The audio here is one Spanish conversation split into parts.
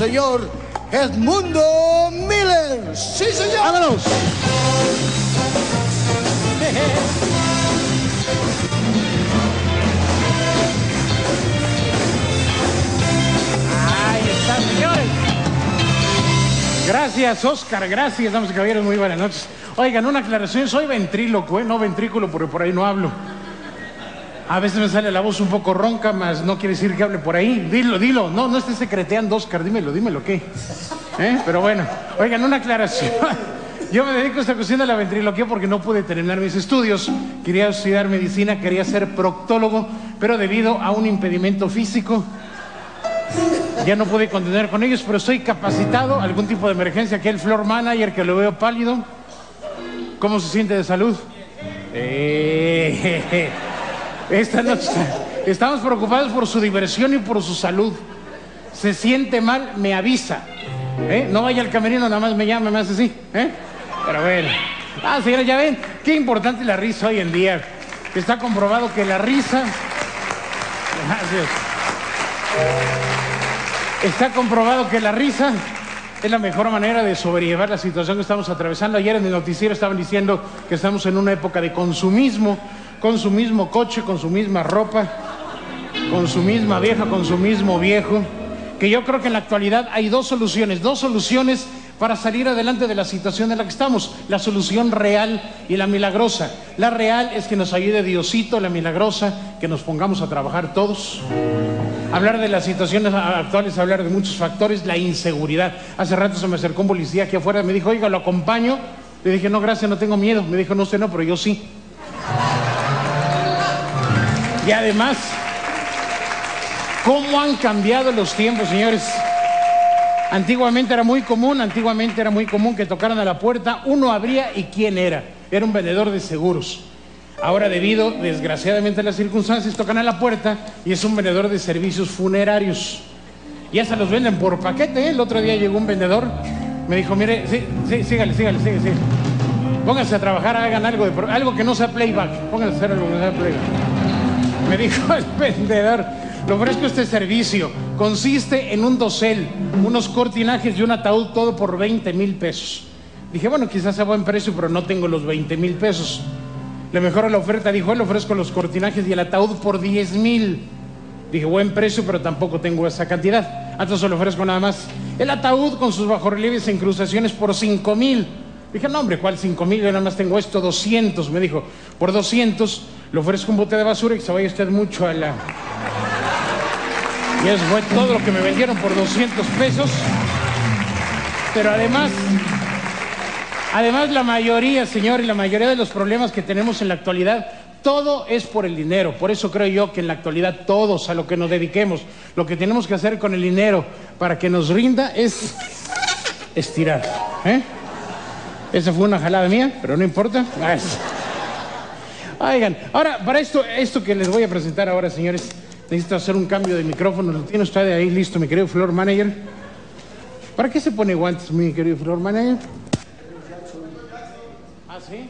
señor Edmundo Miller. ¡Sí, señor! ¡Vámonos! Ahí está, señores. Gracias, Oscar. Gracias, damas y caballeros. Muy buenas noches. Oigan, una aclaración. Soy ventríloco, ¿eh? No ventrículo, porque por ahí no hablo. A veces me sale la voz un poco ronca, más no quiere decir que hable por ahí. Dilo, dilo. No, no estés secreteando, Oscar. Dímelo, dímelo, ¿qué? ¿Eh? Pero bueno. Oigan, una aclaración. Yo me dedico a esta cuestión de la ventriloquía porque no pude terminar mis estudios. Quería estudiar medicina, quería ser proctólogo, pero debido a un impedimento físico, ya no pude continuar con ellos, pero estoy capacitado. Algún tipo de emergencia, aquí el floor manager que lo veo pálido. ¿Cómo se siente de salud? Eh, esta noche estamos preocupados por su diversión y por su salud. Se siente mal, me avisa. ¿Eh? No vaya al camerino, nada más me llama, me hace así. ¿eh? Pero bueno. Ah, señores, ya ven, qué importante la risa hoy en día. Está comprobado que la risa. Gracias. Está comprobado que la risa es la mejor manera de sobrellevar la situación que estamos atravesando. Ayer en el noticiero estaban diciendo que estamos en una época de consumismo, con su mismo coche, con su misma ropa, con su misma vieja, con su mismo viejo. Que yo creo que en la actualidad hay dos soluciones, dos soluciones para salir adelante de la situación en la que estamos. La solución real y la milagrosa. La real es que nos ayude Diosito, la milagrosa, que nos pongamos a trabajar todos. Hablar de las situaciones actuales, hablar de muchos factores, la inseguridad. Hace rato se me acercó un policía aquí afuera, me dijo, oiga, lo acompaño. Le dije, no, gracias, no tengo miedo. Me dijo, no, usted no, pero yo sí. Y además, ¿cómo han cambiado los tiempos, señores? Antiguamente era muy común, antiguamente era muy común que tocaran a la puerta, uno abría y quién era. Era un vendedor de seguros. Ahora, debido, desgraciadamente, a las circunstancias, tocan a la puerta y es un vendedor de servicios funerarios. Ya se los venden por paquete. ¿eh? El otro día llegó un vendedor, me dijo, mire, sí, sí, sígale, sígale, sígale, sígale. Pónganse a trabajar, hagan algo, de, algo que no sea playback. Pónganse a hacer algo que no sea playback. Me dijo el vendedor, le ofrezco este servicio. Consiste en un dosel, unos cortinajes y un ataúd, todo por 20 mil pesos. Dije, bueno, quizás sea buen precio, pero no tengo los 20 mil pesos. Le mejoró la oferta, dijo, le ofrezco los cortinajes y el ataúd por 10 mil. Dije, buen precio, pero tampoco tengo esa cantidad. Entonces le ofrezco nada más el ataúd con sus bajorrelieves e incrustaciones por 5 mil. Dije, no, hombre, ¿cuál 5 mil? Yo nada más tengo esto, 200. Me dijo, por 200 le ofrezco un bote de basura y que se vaya usted mucho a la... Y eso fue todo lo que me vendieron por 200 pesos. Pero además, además la mayoría, señor, y la mayoría de los problemas que tenemos en la actualidad, todo es por el dinero. Por eso creo yo que en la actualidad todos a lo que nos dediquemos, lo que tenemos que hacer con el dinero para que nos rinda es estirar. ¿eh? Esa fue una jalada mía, pero no importa. Oigan, ahora, para esto, esto que les voy a presentar ahora, señores, necesito hacer un cambio de micrófono. ¿Lo tiene usted ahí listo, mi querido Flor Manager? ¿Para qué se pone guantes, mi querido Flor Manager? ¿Ah, sí?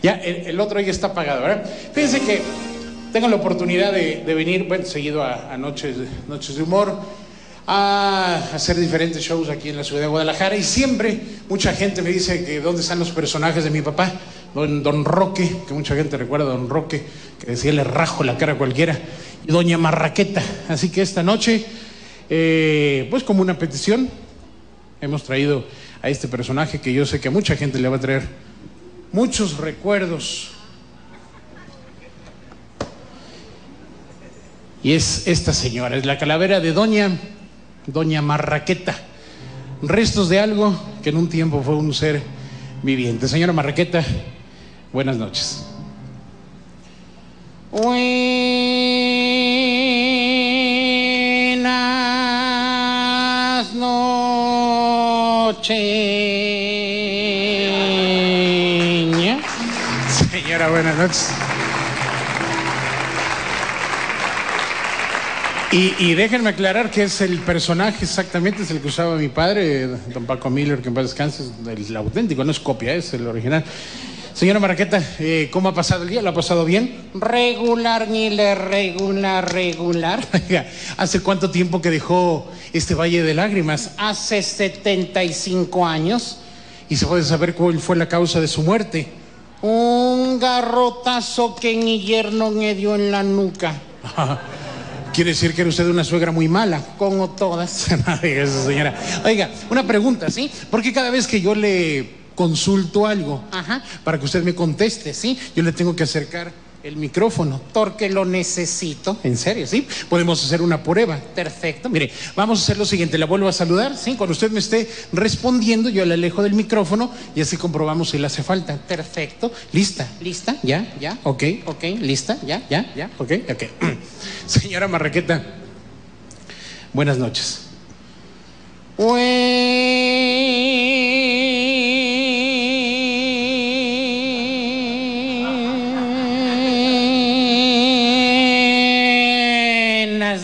Ya, el, el otro ya está apagado, ¿verdad? Fíjense que tengo la oportunidad de, de venir, bueno, seguido a, a noches, noches de Humor, a hacer diferentes shows aquí en la ciudad de Guadalajara y siempre mucha gente me dice que dónde están los personajes de mi papá, don, don Roque, que mucha gente recuerda a Don Roque, que decía le rajo la cara a cualquiera, y Doña Marraqueta. Así que esta noche, eh, pues como una petición, hemos traído a este personaje que yo sé que a mucha gente le va a traer muchos recuerdos. Y es esta señora, es la calavera de Doña, Doña Marraqueta. Restos de algo que en un tiempo fue un ser viviente. Señora Marraqueta, buenas noches. Buenas noches. Señora, buenas noches. Y, y, déjenme aclarar que es el personaje exactamente, es el que usaba mi padre, don Paco Miller, que en paz descanse, el, auténtico, no es copia, es el original. Señora Marraqueta, eh, ¿cómo ha pasado el día? ¿Lo ha pasado bien? Regular, Miller, regular, regular. Oiga, ¿hace cuánto tiempo que dejó este Valle de Lágrimas? Hace 75 años, ¿Y se puede saber cuál fue la causa de su muerte? un garrotazo que mi yerno me dio en la nuca, Quiere decir que era usted una suegra muy mala. como todas. Eso, señora. Oiga, una pregunta, ¿sí? Porque cada vez que yo le consulto algo, Ajá. para que usted me conteste, ¿sí? Yo le tengo que acercar el micrófono. Porque lo necesito. ¿En serio? ¿Sí? Podemos hacer una prueba. Perfecto. Mire, vamos a hacer lo siguiente, la vuelvo a saludar, ¿sí? Cuando usted me esté respondiendo, yo le alejo del micrófono y así comprobamos si le hace falta. Perfecto. ¿Lista? ¿Lista? ¿Ya? ¿Ya? Ok. Ok, ¿lista? ¿Ya? ¿Ya? ¿Ya? Ok, ok. Señora Marraqueta, buenas noches. Buenas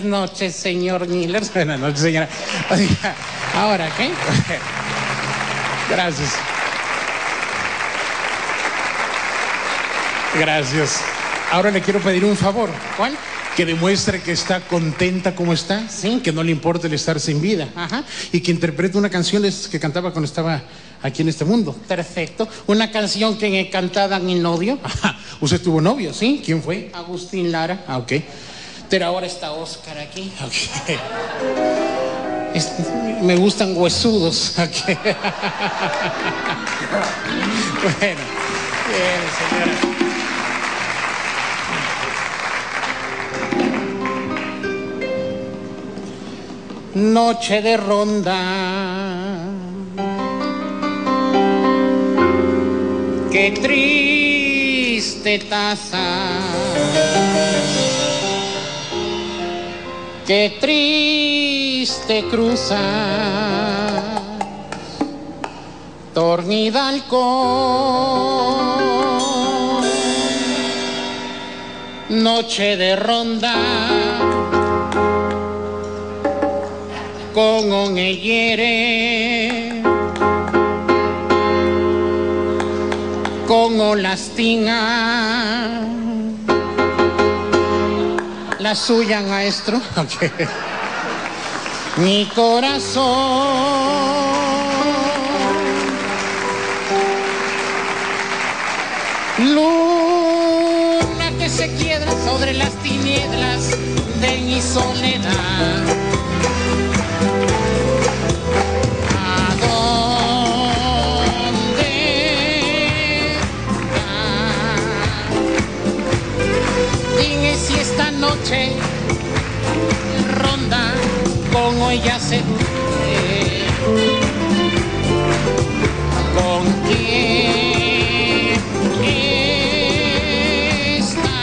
noches, señor Miller. Buenas noches, señora. Ahora, ¿qué? Gracias. Gracias. Ahora le quiero pedir un favor. ¿Cuál? Que demuestre que está contenta como está, Sí. que no le importa el estar sin vida. Ajá. Y que interprete una canción que cantaba cuando estaba aquí en este mundo. Perfecto. Una canción que me cantada mi novio, Ajá. Usted tuvo novio, ¿sí? ¿Quién fue? Agustín Lara. Ah, ok. Pero ahora está Oscar aquí. Me gustan huesudos. Ok. bueno. Señora. Noche de ronda. Qué triste taza. Qué triste cruza. Tornida halcón. Noche de ronda. con un hiere con un lastinga la suya maestro. Mi corazón. Luna que se quiebra sobre las tinieblas de mi soledad noche ronda como ella se. ¿Con quién está?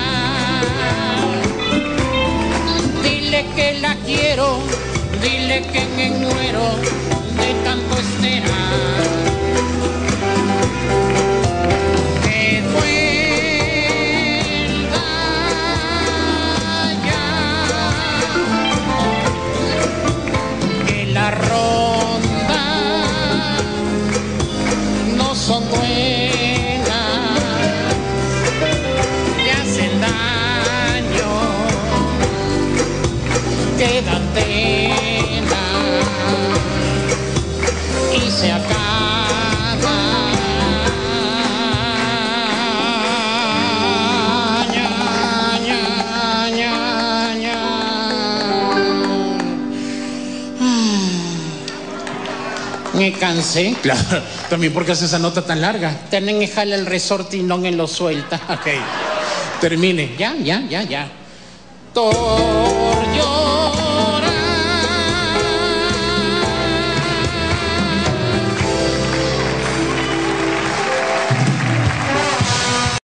Dile que la quiero, dile que me muero de tanto esperar. Me cansé. Claro. También porque hace esa nota tan larga. Tienen que jalar el resorte y no me lo suelta. Ok. Termine. Ya, ya, ya, ya. Tornida